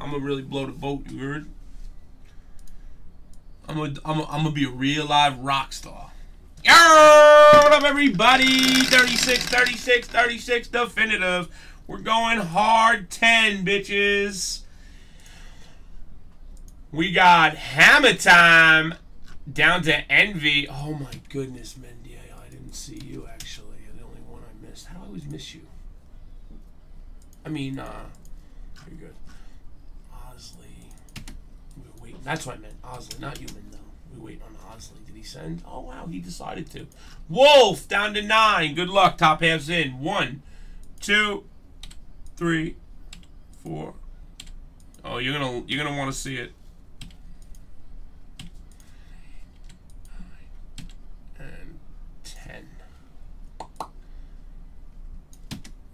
I'm gonna really blow the boat. You heard? I'm gonna, I'm gonna, I'm gonna be a real live rock star. Yo, what up, everybody? 36, 36, 36, definitive. We're going hard 10, bitches. We got Hammer Time down to Envy. Oh my goodness, Mendy. I didn't see you actually. You're the only one I missed. How do I always miss you? I mean, uh, you're good. Osley. We're waiting. That's what I meant. Osley, not human though. We wait on Osley. Did he send? Oh wow, he decided to. Wolf down to nine. Good luck. Top half's in. One, two, three, four. Oh, you're gonna you're gonna want to see it. And ten.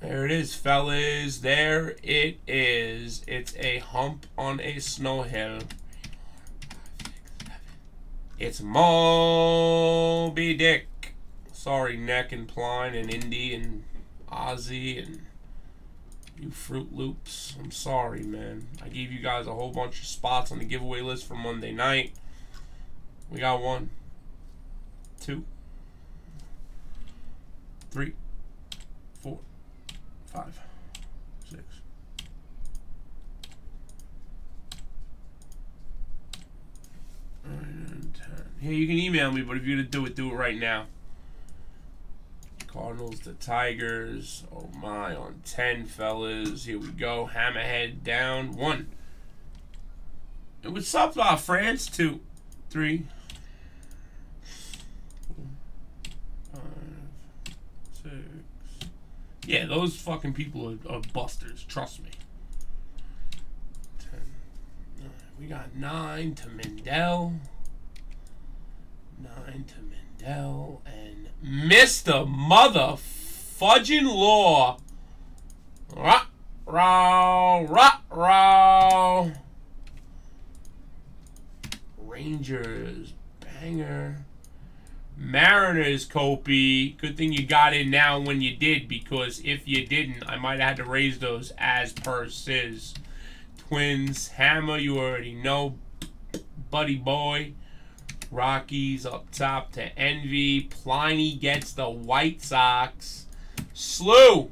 There it is, fellas. There it is. It's a hump on a snow hill. It's Moby Dick. Sorry, Neck and Pline and Indy and Ozzy and you Fruit Loops. I'm sorry, man. I gave you guys a whole bunch of spots on the giveaway list for Monday night. We got one, two, three, four, five, six. nine, and Here, you can email me, but if you're gonna do it, do it right now. Cardinals to Tigers. Oh my, on 10, fellas. Here we go. Hammerhead down. One. And what's up, uh, France? Two, three, five, six. Yeah, those fucking people are, are busters. Trust me. Ten. We got nine to Mendel. Nine to Mendel and Mr. Mother Fudging Law. Rah, rah, rah, rah. Rangers, banger. Mariners, Copy. Good thing you got in now when you did, because if you didn't, I might have had to raise those as per. Twins, Hammer, you already know. Buddy Boy. Rockies up top to Envy. Pliny gets the White Sox. Slew.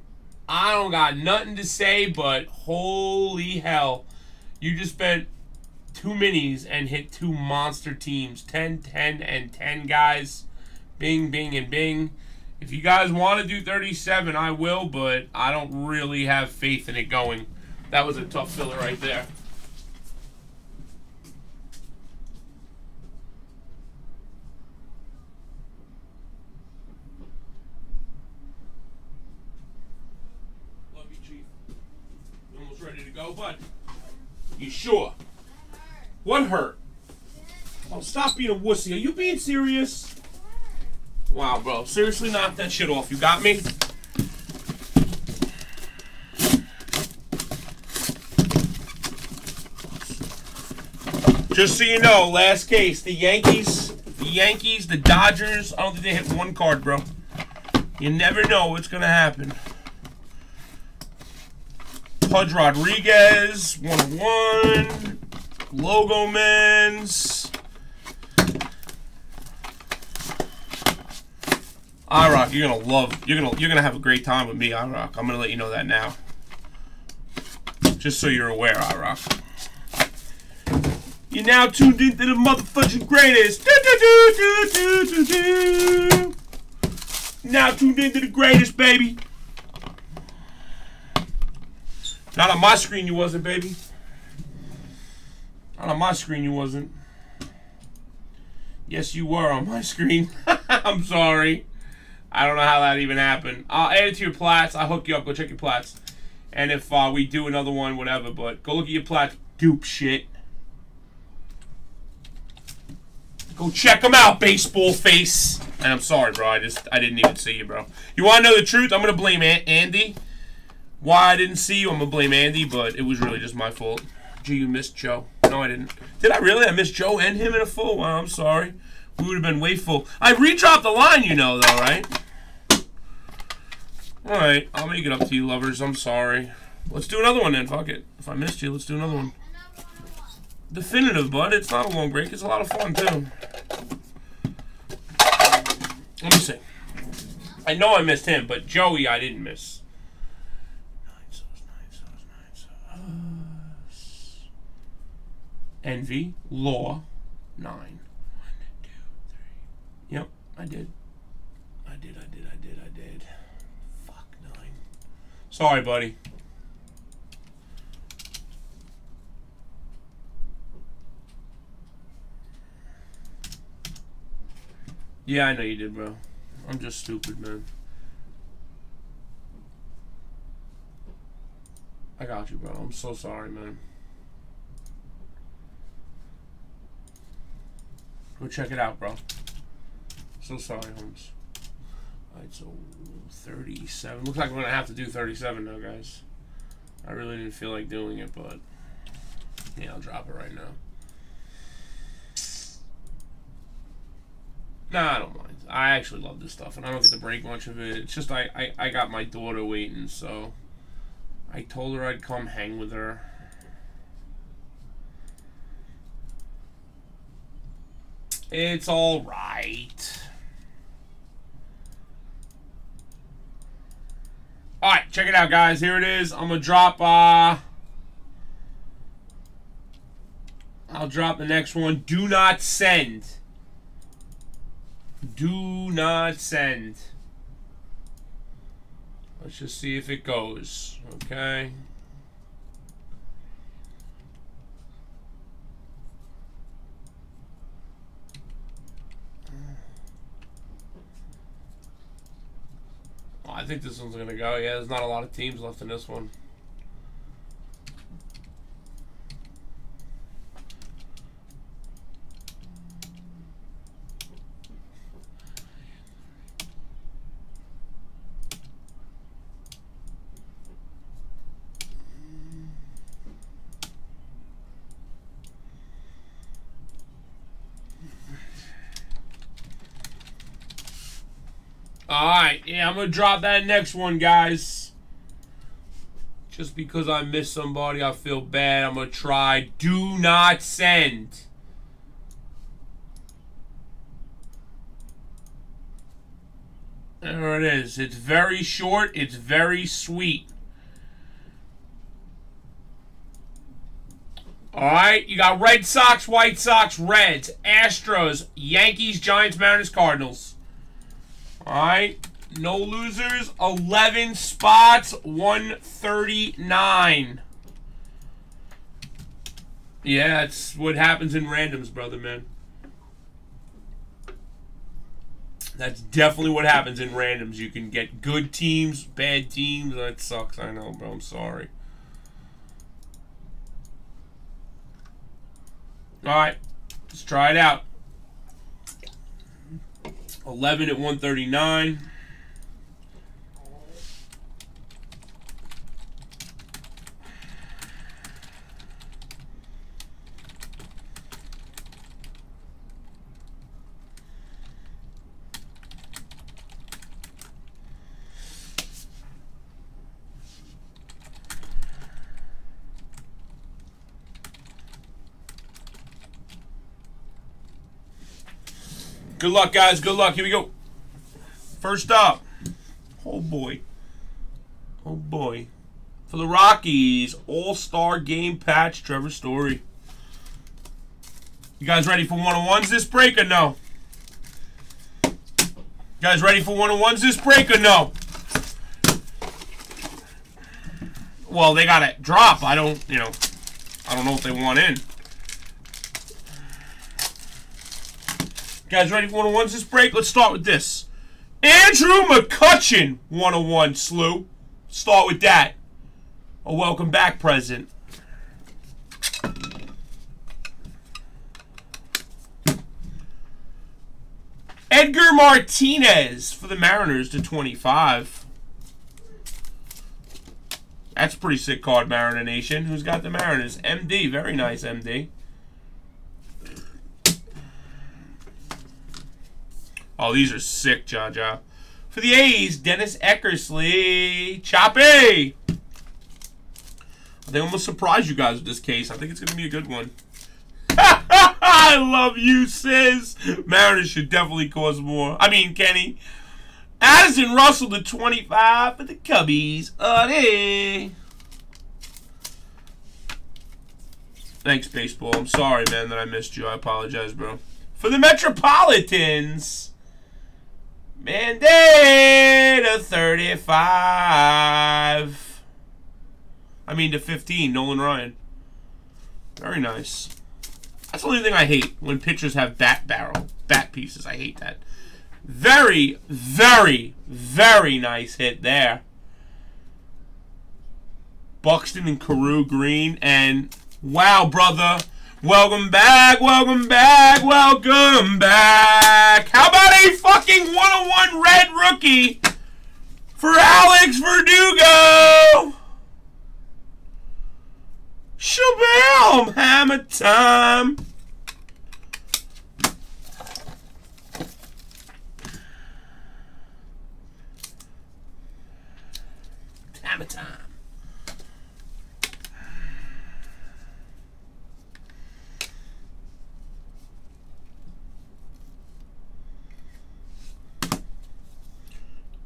I don't got nothing to say, but holy hell. You just spent two minis and hit two monster teams 10, 10, and 10 guys. Bing, bing, and bing. If you guys want to do 37, I will, but I don't really have faith in it going. That was a tough filler right there. Love you, Chief. You bud? You sure? What hurt? Oh, stop being a wussy. Are you being serious? Wow, bro. Seriously, knock that shit off. You got me? Just so you know, last case, the Yankees, the Yankees, the Dodgers. I don't think they hit one card, bro. You never know what's gonna happen. Pudge Rodriguez, 101. Logo Men's. iRock, you're gonna love you're gonna you're gonna have a great time with me, iRock. I'm gonna let you know that now. Just so you're aware, iRock. You're now tuned into the motherfucking greatest. Do, do, do, now tuned into the greatest, baby. Not on my screen, you wasn't, baby. Not on my screen, you wasn't. Yes, you were on my screen. I'm sorry. I don't know how that even happened. I'll add it to your plats. I'll hook you up. Go check your plats. And if uh, we do another one, whatever. But go look at your plats. Dupe shit. Go check them out, baseball face. And I'm sorry, bro. I just I didn't even see you, bro. You want to know the truth? I'm gonna blame Andy. Why I didn't see you, I'm gonna blame Andy, but it was really just my fault. Gee, you missed Joe. No, I didn't. Did I really? I missed Joe and him in a full. Wow, I'm sorry. We would have been way full. I redropped the line, you know, though, right? All right, I'll make it up to you, lovers. I'm sorry. Let's do another one then. Fuck it. If I missed you, let's do another one. Definitive, bud. It's not a long break. It's a lot of fun, too. Let me see. I know I missed him, but Joey I didn't miss. Envy, Law, nine. One, two, three. Yep, I did. I did, I did, I did, I did. Fuck, nine. Sorry, buddy. Yeah, I know you did, bro. I'm just stupid, man. I got you, bro. I'm so sorry, man. Go check it out, bro. So sorry, Holmes. Alright, so 37. Looks like we're going to have to do 37 now, guys. I really didn't feel like doing it, but... Yeah, I'll drop it right now. Nah, I don't mind. I actually love this stuff, and I don't get to break much of it. It's just I, I, I got my daughter waiting, so I told her I'd come hang with her. It's all right. All right, check it out, guys. Here it is. I'm gonna drop. Uh, I'll drop the next one. Do not send. Do not send. Let's just see if it goes. Okay. I think this one's going to go. Yeah, there's not a lot of teams left in this one. Alright, yeah, I'm going to drop that next one, guys. Just because I miss somebody, I feel bad. I'm going to try. Do not send. There it is. It's very short. It's very sweet. All right, you got Red Sox, White Sox, Reds, Astros, Yankees, Giants, Mariners, Cardinals. All right. No losers. 11 spots. 139. Yeah, it's what happens in randoms, brother, man. That's definitely what happens in randoms. You can get good teams, bad teams. That sucks. I know, bro. I'm sorry. All right. Let's try it out. 11 at 139. Good luck, guys. Good luck. Here we go. First up. Oh, boy. Oh, boy. For the Rockies, All-Star Game Patch, Trevor Story. You guys ready for one-on-ones this break or no? You guys ready for one-on-ones this break or no? Well, they got to drop. I don't, you know, I don't know if they want in. Guys, ready for 101s this break? Let's start with this. Andrew McCutchen, 101 slew. Start with that. A welcome back present. Edgar Martinez for the Mariners to 25. That's a pretty sick card, Mariner Nation. Who's got the Mariners? MD. Very nice, MD. Oh, these are sick, Jaja. For the A's, Dennis Eckersley. Choppy! I think I'm gonna surprise you guys with this case. I think it's gonna be a good one. I love you, sis. Mariners should definitely cause more. I mean, Kenny. Addison Russell to 25 for the Cubbies. Uddy. Thanks, baseball. I'm sorry, man, that I missed you. I apologize, bro. For the Metropolitans, Mandy to 35. I mean, to 15, Nolan Ryan. Very nice. That's the only thing I hate when pitchers have bat barrel, bat pieces. I hate that. Very, very, very nice hit there. Buxton and Carew Green. And wow, brother. Welcome back, welcome back, welcome back. How about a fucking 101 red rookie for Alex Verdugo? Shabam! Hammer time! Hammer time.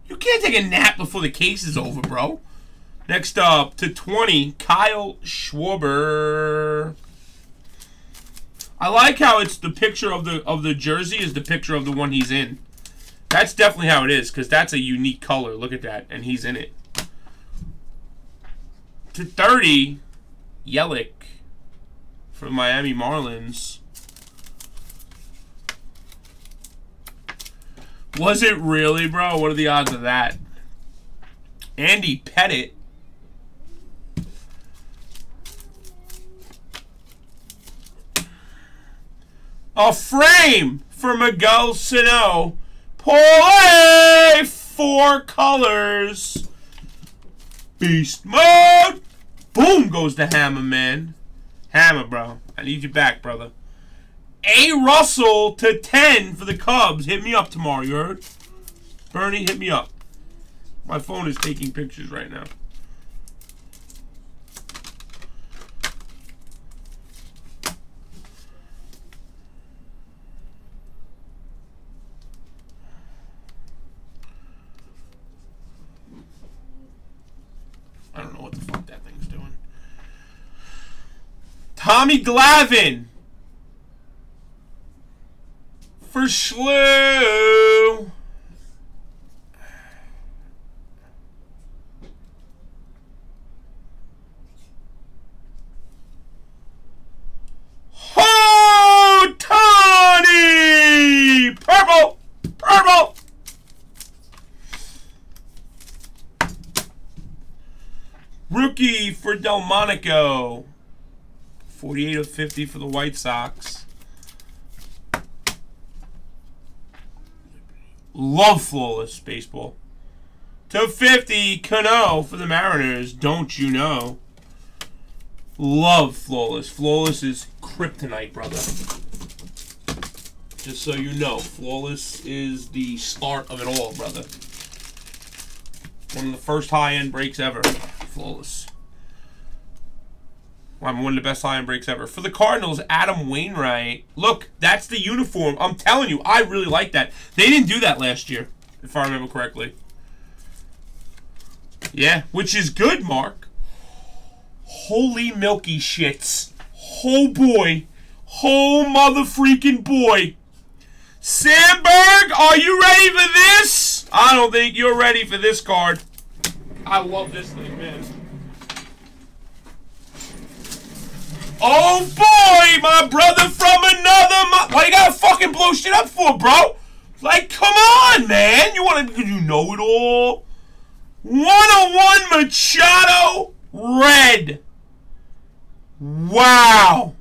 You can't take a nap before the case is over, bro. Next up to 20, Kyle Schwarber. I like how it's the picture of the of the jersey is the picture of the one he's in. That's definitely how it is because that's a unique color. Look at that, and he's in it. To 30, Yelich for Miami Marlins. Was it really, bro? What are the odds of that? Andy Pettitte. A frame for Miguel Sano. Play four colors. Beast mode. Boom goes the hammer, man. Hammer, bro. I need you back, brother. A. Russell to 10 for the Cubs. Hit me up tomorrow, you heard? Bernie, hit me up. My phone is taking pictures right now. I don't know what the fuck that thing's doing. Tommy Glavine for Schlu. Oh, Tony! Purple! Purple! Rookie for Delmonico. 48 of 50 for the White Sox. Love flawless baseball. To 50, Cano for the Mariners. Don't you know? Love flawless. Flawless is kryptonite, brother. Just so you know, flawless is the start of it all, brother. One of the first high-end breaks ever. Flawless. I'm one of the best high-end breaks ever. For the Cardinals, Adam Wainwright. Look, that's the uniform. I'm telling you, I really like that. They didn't do that last year, if I remember correctly. Yeah, which is good, Mark. Holy milky shits. Oh boy. Oh mother freaking boy. Sandberg, are you ready for this? I don't think you're ready for this card. I love this thing, man. Oh boy, my brother from another Why you gotta fucking blow shit up for, bro? Like, come on, man. You wanna you know it all? 101 Machado Red. Wow.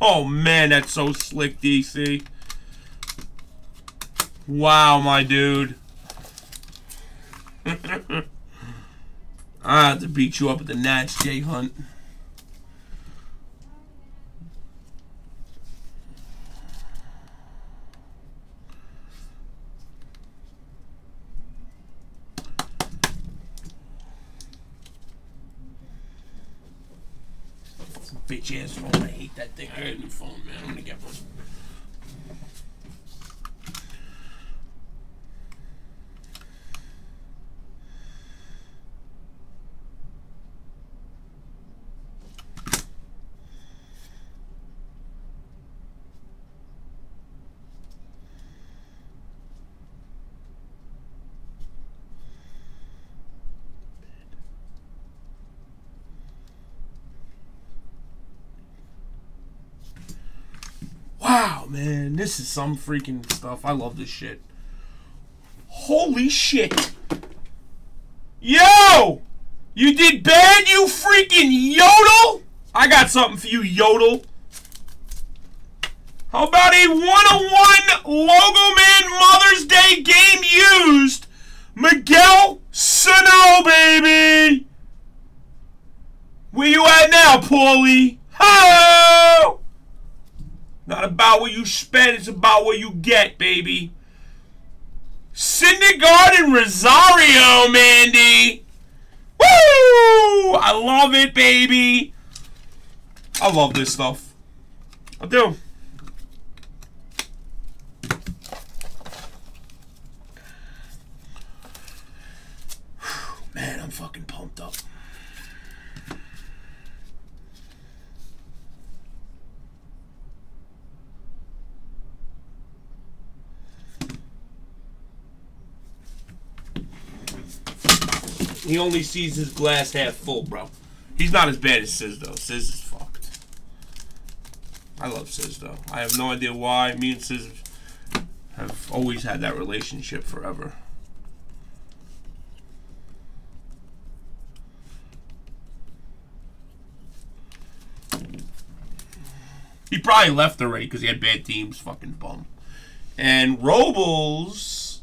Oh man, that's so slick, DC. Wow, my dude. I have to beat you up at the Nats J Hunt. Bitch asshole, I hate that thing. I heard the phone, man. I'm gonna get one. This is some freaking stuff. I love this shit. Holy shit. Yo! You did bad, you freaking yodel? I got something for you, yodel. How about a 101 Logo Man Mother's Day game used? Miguel Sano, baby! Where you at now, Paulie? Ho! Not about what you spend, it's about what you get, baby. Syndergaard and Rosario, Mandy. Woo! I love it, baby. I love this stuff. I do. Man, I'm fucking pumped up. He only sees his glass half full, bro. He's not as bad as Sis, though. Sis is fucked. I love Sis, though. I have no idea why. Me and Sis have always had that relationship forever. He probably left already because he had bad teams. Fucking bum. And Robles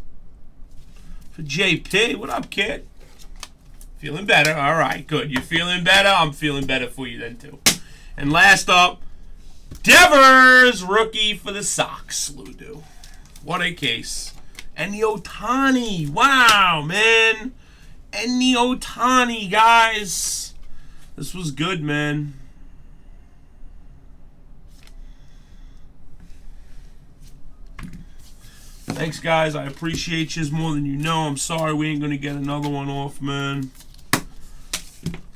for JP. What up, kid? Feeling better. All right, good. You're feeling better. I'm feeling better for you then, too. And last up, Devers, rookie for the Sox, Ludo. What a case. And the Ohtani. Wow, man. And the Ohtani, guys. This was good, man. Thanks, guys. I appreciate you more than you know. I'm sorry we ain't going to get another one off, man.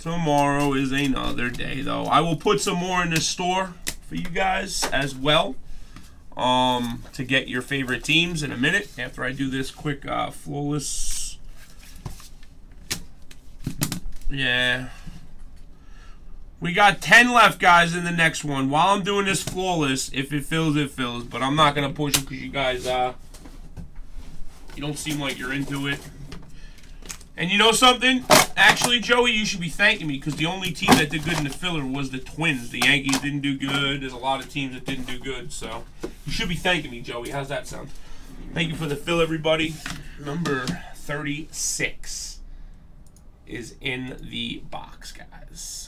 Tomorrow is another day, though. I will put some more in the store for you guys as well um, to get your favorite teams in a minute after I do this quick uh, flawless. Yeah. We got 10 left, guys, in the next one. While I'm doing this flawless, if it fills, it fills. But I'm not going to push it because you guys, uh, you don't seem like you're into it. And you know something? Actually, Joey, you should be thanking me because the only team that did good in the filler was the Twins. The Yankees didn't do good. There's a lot of teams that didn't do good. So you should be thanking me, Joey. How's that sound? Thank you for the fill, everybody. Number 36 is in the box, guys.